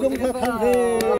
Công.